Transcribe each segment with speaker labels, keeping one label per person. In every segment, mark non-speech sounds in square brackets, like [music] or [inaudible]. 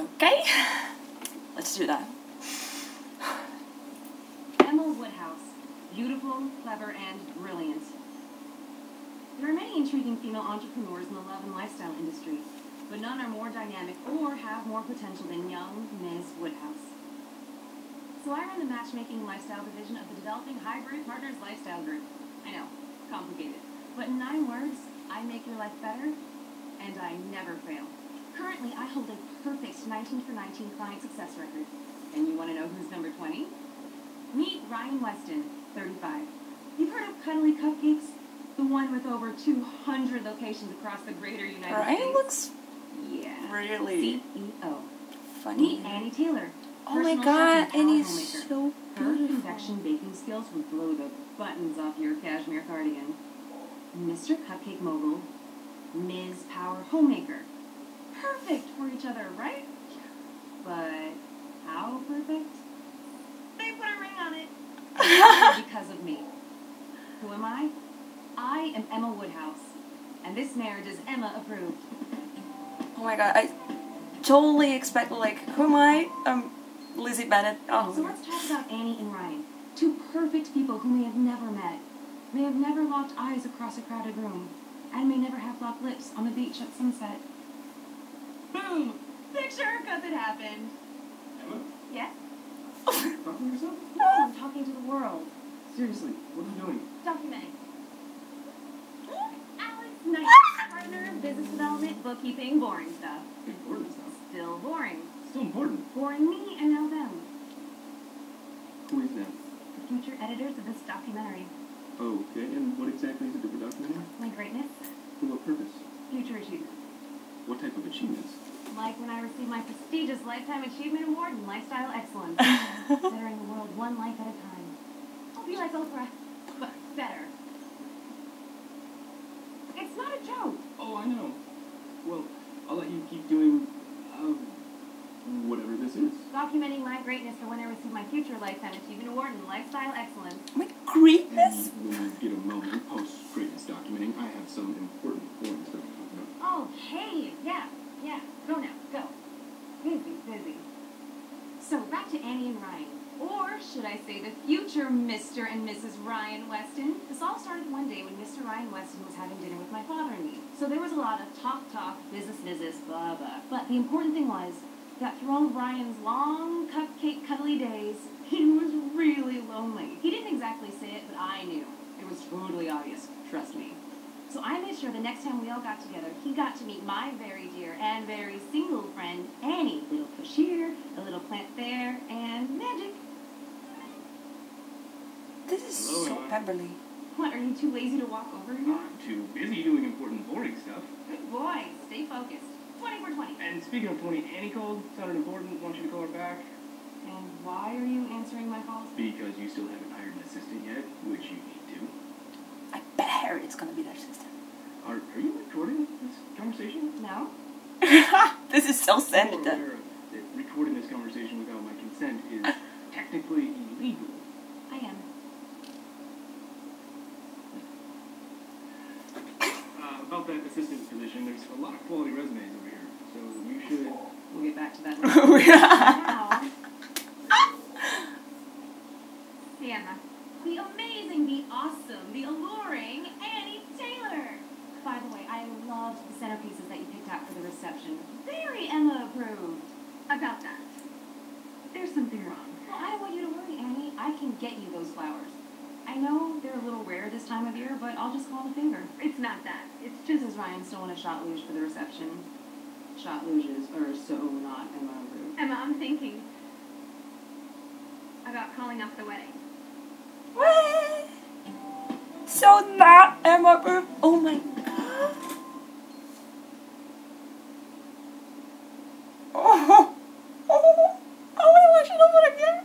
Speaker 1: Okay, [sighs] let's do that. [sighs]
Speaker 2: Emma Woodhouse. Beautiful, clever, and brilliant. There are many intriguing female entrepreneurs in the love and lifestyle industry, but none are more dynamic or have more potential than young Ms. Woodhouse. So I run the matchmaking lifestyle division of the Developing Hybrid Partners Lifestyle Group. I know, complicated. But in nine words, I make your life better, and I never fail. Currently, I hold a perfect 19 for 19 client success record. And you want to know who's number 20? Meet Ryan Weston, 35. You've heard of Cuddly Cupcakes? The one with over 200 locations across the greater United
Speaker 1: Ryan
Speaker 2: States?
Speaker 1: looks
Speaker 2: yeah.
Speaker 1: really
Speaker 2: CEO.
Speaker 1: funny.
Speaker 2: Meet Annie Taylor.
Speaker 1: Oh my god,
Speaker 2: chef
Speaker 1: and
Speaker 2: and
Speaker 1: he's
Speaker 2: homemaker.
Speaker 1: so
Speaker 2: Her
Speaker 1: beautiful.
Speaker 2: convection baking skills would blow the buttons off your cashmere cardigan. Mr. Cupcake Mogul, Ms. Power Homemaker. Perfect for each other, right? But how perfect? They put a ring on it. [laughs] because of me. Who am I? I am Emma Woodhouse. And this marriage is Emma approved.
Speaker 1: Oh my god, I totally expect like who am I? Um, Lizzie Bennet.
Speaker 2: So
Speaker 1: Oh,
Speaker 2: let's talk about Annie and Ryan. Two perfect people whom we have never met. May have never locked eyes across a crowded room. And may never have locked lips on the beach at sunset. Boom! Picture because it happened.
Speaker 3: Emma,
Speaker 2: Yes?
Speaker 3: talking to yourself?
Speaker 2: No, I'm talking to the world.
Speaker 3: Seriously, what are you doing?
Speaker 2: Documenting. Alex Knightley, [laughs] partner of business development, bookkeeping, boring stuff.
Speaker 3: Important stuff.
Speaker 2: Still boring.
Speaker 3: Still important.
Speaker 2: Boring me and now them.
Speaker 3: Who is that?
Speaker 2: The future editors of this documentary.
Speaker 3: Oh, okay. And what exactly is it that we're documenting?
Speaker 2: My greatness,
Speaker 3: For what purpose?
Speaker 2: future achievement.
Speaker 3: What type of achievements?
Speaker 2: Like when I received my prestigious Lifetime Achievement Award in Lifestyle Excellence, [laughs] bettering the world one life at a time. I'll be like Oprah, but [laughs] better. It's not a joke.
Speaker 3: Oh, I know. Well, I'll let you keep doing, uh, whatever this is.
Speaker 2: Documenting my greatness for when I receive my future Lifetime Achievement Award in Lifestyle Excellence.
Speaker 1: my greatness.
Speaker 3: When you get a moment post greatness documenting, I have some important boring stuff to talk about.
Speaker 2: Oh, hey, yeah, yeah. Go now, go. Busy, busy. So back to Annie and Ryan. Or should I say the future Mr. and Mrs. Ryan Weston? This all started one day when Mr. Ryan Weston was having dinner with my father and me. So there was a lot of talk, talk, business, business, blah, blah. But the important thing was that through all Ryan's long cupcake cuddly days, he was really lonely. He didn't exactly say it, but I knew. It was totally obvious, trust me. So I made sure the next time we all got together, he got to meet my very dear and very single friend, Annie. Little push here, a little plant there, and magic.
Speaker 1: This is
Speaker 3: Hello,
Speaker 1: so
Speaker 3: Emma.
Speaker 1: Pemberley.
Speaker 2: What, are you too lazy to walk over here?
Speaker 3: I'm too busy doing important boring stuff.
Speaker 2: Good boy, stay focused. 20 for 20.
Speaker 3: And speaking of 20, Annie called, sounded important, want you to call her back.
Speaker 2: And why are you answering my calls?
Speaker 3: Because you still haven't hired an assistant yet, which you need to.
Speaker 1: I bet Harriet's gonna be their assistant.
Speaker 3: Are, are you recording this conversation?
Speaker 2: No? [laughs]
Speaker 1: this is so sensitive.
Speaker 3: that recording this conversation without my consent is [laughs] technically illegal.
Speaker 2: I am.
Speaker 3: Uh, about that assistant position, there's a lot of quality resumes over here, so you should.
Speaker 2: We'll get back to that later. now, Sienna, the amazing, the awesome, the alluring Annie Taylor. By the way, I loved the centerpieces that you picked out for the reception. Very Emma approved. About that. There's something wrong. Well, I don't want you to worry, Annie. I can get you those flowers. I know they're a little rare this time of year, but I'll just call the finger. It's not that. It's just as Ryan still stolen a shot luge for the reception. Shot luges are so not Emma approved.
Speaker 4: Emma, I'm thinking about calling off the wedding.
Speaker 1: So not Emma Bur- Oh my god. Oh. [laughs] Oh. I want to watch it over again.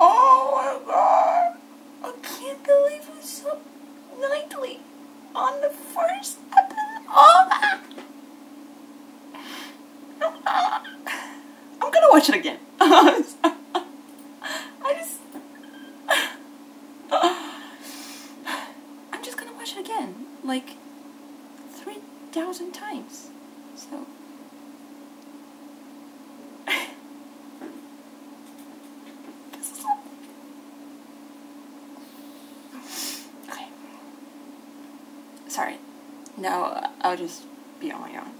Speaker 1: Oh my god. I can't believe it's so nightly on the first episode. Oh. I'm gonna watch it again. [laughs] like 3,000 times. So. [laughs] okay. Sorry. Now I'll just be on my own.